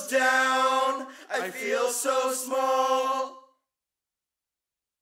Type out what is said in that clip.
down, I feel so small.